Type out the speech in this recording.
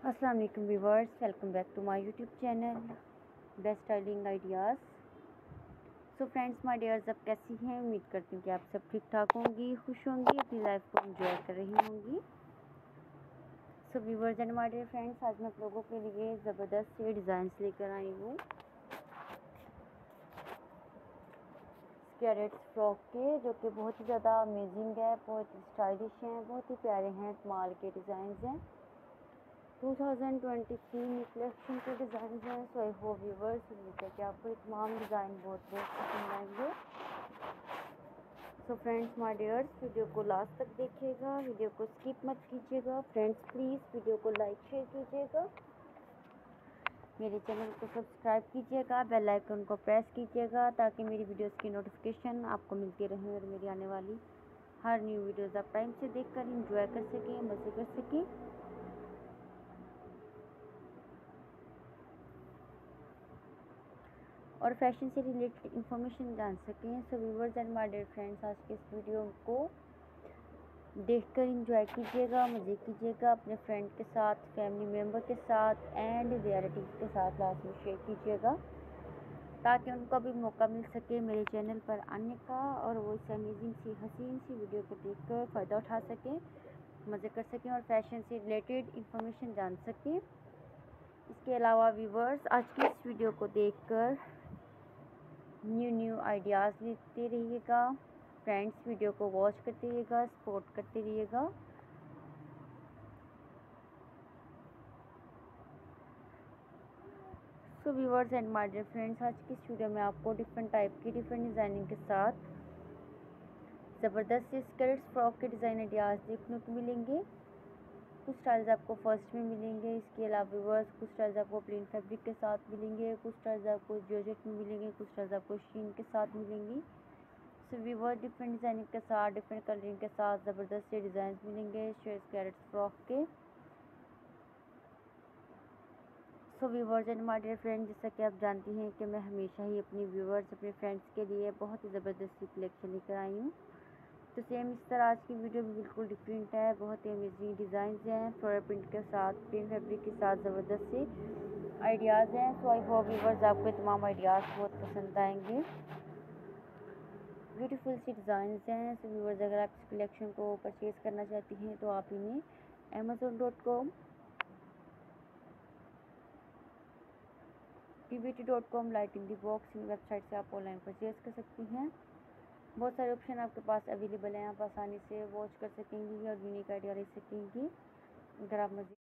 अस्सलाम वालेकुम viewers welcome back to my YouTube channel best styling ideas so friends my dears अब कैसी हैं? उम्मीद करती हूँ कि आप सब ठीक ठाक होंगी, खुश होंगी, अपनी लाइफ को एंजॉय कर रही होंगी। So viewers and my dear friends आज मैं आप लोगों के लिए ज़बरदस्त से डिज़ाइंस लेकर आई हूँ। कैरेट्स फ्रॉक के, जो कि बहुत ही ज़्यादा अमेजिंग है, बहुत स्टाइलिश हैं, बहुत ही प्यारे हैं, माल के डिज़ाइन हैं। 2023 में कलेक्शन के डिज़ाइन हैं सो आई होप व्यूवर्स उम्मीद है कि आपको तमाम डिज़ाइन बहुत बहुत पसंद आएँगे। So friends my dears video को लास्ट तक देखिएगा वीडियो को स्किप मत कीजिएगा। फ्रेंड्स प्लीज़ वीडियो को लाइक शेयर कीजिएगा। मेरे चैनल को सब्सक्राइब कीजिएगा बेल आइकन को प्रेस कीजिएगा, ताकि मेरी वीडियोस की नोटिफिकेशन आपको मिलती रहे और मेरी आने वाली हर न्यू वीडियोस आप टाइम से देखकर इंजॉय कर सकें, मज़े कर सकें। और फ़ैशन से रिलेटेड इन्फॉर्मेशन जान सकें। So viewers and my dear friends, आज के इस वीडियो को देखकर इंजॉय कीजिएगा, मज़े कीजिएगा अपने फ्रेंड के साथ, फैमिली मेंबर के साथ एंड रियलिटीज़ के साथ लास्ट में शेयर कीजिएगा, ताकि उनको भी मौका मिल सके मेरे चैनल पर आने का और वो इस अमेजिंग सी, हसीन सी वीडियो को देखकर फ़ायदा उठा सकें, मज़े कर सकें और फ़ैशन से रिलेटेड इंफॉर्मेशन जान सकें। इसके अलावा व्यूवर्स, आज की इस वीडियो को देखकर न्यू न्यू आइडियाज़ लेते रहिएगा, फ्रेंड्स वीडियो को वॉच करते रहिएगा, सपोर्ट करते रहिएगा। So viewers and my dear friends आज की इस वीडियो में आपको डिफरेंट टाइप की डिफरेंट डिज़ाइनिंग के साथ ज़बरदस्त स्कर्ट्स फ्रॉक के डिज़ाइन आइडियाज़ देखने को मिलेंगे। कुछ स्टाइल्स आपको फ़र्स्ट में मिलेंगे, इसके अलावा वर्स कुछ स्टाइल्स आपको प्लेन फैब्रिक के साथ मिलेंगे, कुछ स्टाइल्स आपको जॉर्जेट में मिलेंगे, कुछ स्टाइल्स आपको शीन के साथ मिलेंगी। सो वीवर डिफरेंट डिज़ाइनिंग के साथ डिफरेंट कलरिंग के साथ ज़बरदस्त डिज़ाइन मिलेंगे शेयर कैरेट्स फ्रॉक के। So viewers and my dear friend जैसा कि आप जानती हैं कि मैं हमेशा ही अपनी व्यूवर्स अपने फ्रेंड्स के लिए बहुत ही ज़बरदस्ती कलेक्शन लेकर आई हूँ। तो सेम इस तरह आज की वीडियो भी बिल्कुल डिफरेंट है। बहुत ही अमेजिंग डिज़ाइन हैं। फ्लोर प्रिंट के साथ प्रिंट फैब्रिक के साथ ज़बरदस्त से आइडियाज़ हैं। सो आई होप व्यूवर्स आपको तमाम आइडियाज़ बहुत पसंद आएँगे। ब्यूटीफुल सी डिज़ाइन हैं। सो व्यूवर्स अगर आप इस कलेक्शन को परचेज़ करना चाहती हैं तो आप इन्हें Amazon dot com T V T dot com light in the box in website से आप ऑनलाइन परचेज़ कर सकती हैं। बहुत सारे ऑप्शन आपके पास अवेलेबल हैं, आप आसानी से वॉच कर सकेंगी और यूनिक आइडिया ले सकेंगी अगर आप मज़ीद